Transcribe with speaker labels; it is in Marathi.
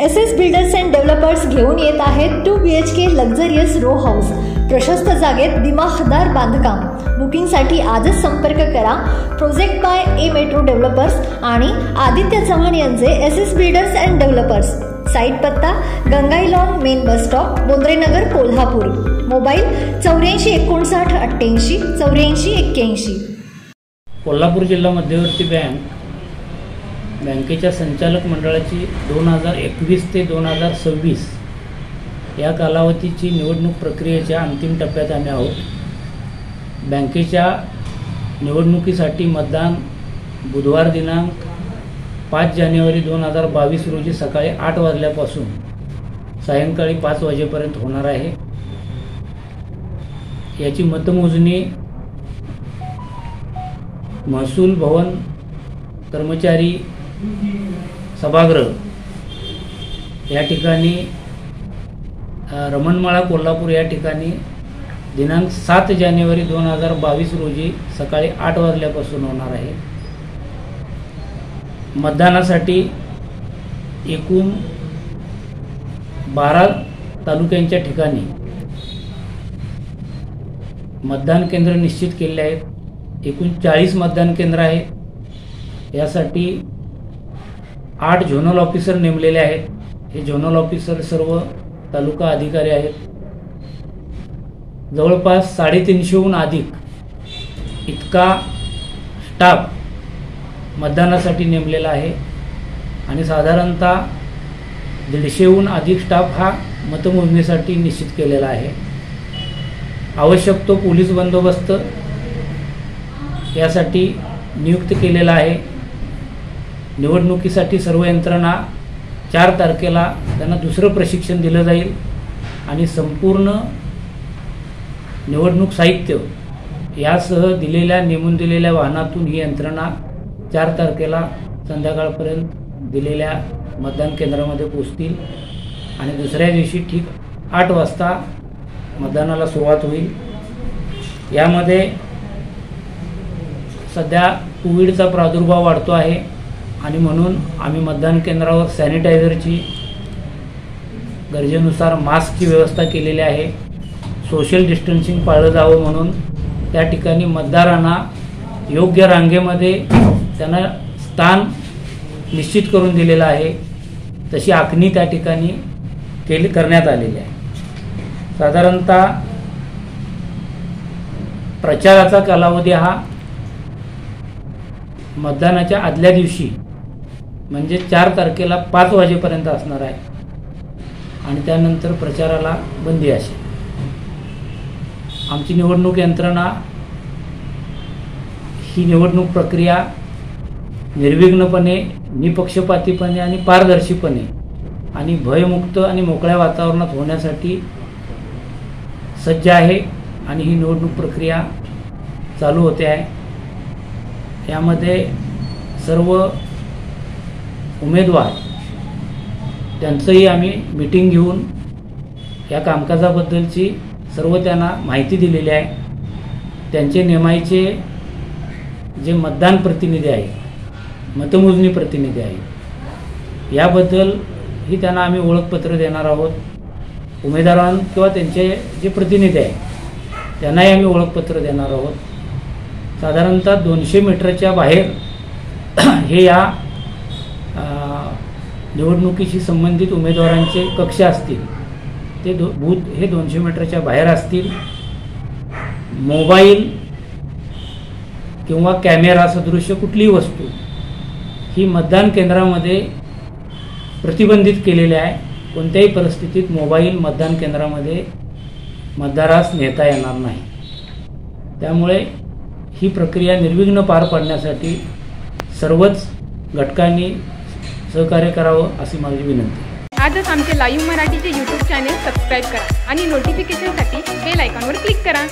Speaker 1: S S builders and developers घेऊन येत आहेत two B H K luxurious row house प्रशस्त जागेत दिमाखदार बांधकाम. बुकिंगसाठी आजच संपर्क करा. Project by a metro developers आणि आदित्य चव्हाण यांचे S S builders and developers site पत्ता गंगाईलॉन main bus stop Bondrenagar Kolhapur. Mobile चौऱ्याऐंशी एकोणसाठ अठ्ठ्याऐंशी चौऱ्याऐंशी एक्क्याऐंशी.
Speaker 2: कोल्हापूर जिल्हा मध्यवर्ती बँक बँकेच्या संचालक मंडळाची दोन हजार एकवीस ते दोन हजार सव्वीस या कालावधीची निवडणूक प्रक्रियेच्या अंतिम टप्प्यात आम्ही आहोत. बँकेच्या निवडणुकीसाठी मतदान बुधवार दिनांक पाच जानेवारी दोन हजार बावीस रोजी सकाळी आठ वाजल्यापासून सायंकाळी पाच वाजेपर्यंत होणार आहे. याची मतमोजणी महसूल भवन कर्मचारी सभागृह. या ठिकाणी रमणमाळा कोल्हापूर या ठिकाणी दिनांक सात जानेवारी दोन हजार बावीस रोजी सकाळी आठ वाजल्यापासून होणार आहे. मतदानासाठी एकूण बारा तालुक्यांच्या ठिकाणी मतदान केंद्र निश्चित केले आहेत. एकूण चाळीस मतदान केंद्र आहेत. यासाठी आठ झोनल ऑफिसर नेमलेले आहेत. हे झोनल ऑफिसर सर्व तालुका अधिकारी आहेत. जवळपास साडेतीनशेहून अधिक इतका स्टाफ मतदानासाठी नेमलेला आहे आणि साधारणतः दीडशेहून अधिक स्टाफ हा मतमोजणीसाठी निश्चित केलेला आहे. आवश्यक तो पोलीस बंदोबस्त यासाठी नियुक्त केलेला आहे. निवडणुकीसाठी सर्व यंत्रणा चार तारखेला त्यांना दुसरं प्रशिक्षण दिलं जाईल आणि संपूर्ण निवडणूक साहित्य यासह दिलेल्या नेमून दिलेल्या वाहनातून ही यंत्रणा चार तारखेला संध्याकाळपर्यंत दिलेल्या मतदान केंद्रामध्ये पोचतील आणि दुसऱ्या दिवशी ठीक आठ वाजता मतदानाला सुरुवात होईल. यामध्ये सध्या कोविडचा प्रादुर्भाव वाढतो आहे. आणि म्हणून आम्ही मतदान केंद्रावर सॅनिटायझरची गरजेनुसार मास्कची व्यवस्था केलेली आहे. सोशल डिस्टन्सिंग पाळलं जावं म्हणून त्या ठिकाणी मतदारांना योग्य रांगेमध्ये त्यांना स्थान निश्चित करून दिलेलं आहे. तशी आखणी त्या ठिकाणी केली करण्यात आलेली आहे. साधारणतः प्रचाराचा कालावधी हा मतदानाच्या आदल्या दिवशी म्हणजे चार तारखेला पाच वाजेपर्यंत असणार आहे. आणि त्यानंतर प्रचाराला बंदी अशी आमची निवडणूक यंत्रणा ही निवडणूक प्रक्रिया निर्विघ्नपणे निपक्षपातीपणे आणि पारदर्शीपणे आणि भयमुक्त आणि मोकळ्या वातावरणात होण्यासाठी सज्ज आहे आणि ही निवडणूक प्रक्रिया चालू होते आहे. यामध्ये सर्व उमेदवार. त्यांचंही आम्ही मिटिंग घेऊन या कामकाजाबद्दलची सर्व त्यांना माहिती दिलेली आहे. त्यांचे नेमायचे जे मतदान प्रतिनिधी आहे मतमोजणी प्रतिनिधी आहे याबद्दल ही त्यांना आम्ही ओळखपत्र देणार आहोत. उमेदवारां किंवा त्यांचे जे प्रतिनिधी आहे त्यांनाही आम्ही ओळखपत्र देणार आहोत. साधारणतः दोनशे मीटरच्या बाहेर हे या निवडणुकीशी संबंधित उमेदवारांचे कक्ष असतील ते दो बूथ हे दोनशे मीटरच्या बाहेर असतील मोबाईल किंवा कॅमेरा सदृश्य कुठलीही वस्तू ही मतदान केंद्रामध्ये प्रतिबंधित केलेली आहे. कोणत्याही परिस्थितीत मोबाईल मतदान केंद्रामध्ये मतदारास नेता येणार नाही. त्यामुळे ही प्रक्रिया निर्विघ्न पार पाडण्यासाठी सर्वच घटकांनी सहकार्य करावं अशी माझी विनंती
Speaker 3: आजच आमचे लाईव्ह मराठीचे यूट्यूब चॅनेल सबस्क्राईब करा आणि नोटिफिकेशनसाठी बेल आयकॉनवर क्लिक करा.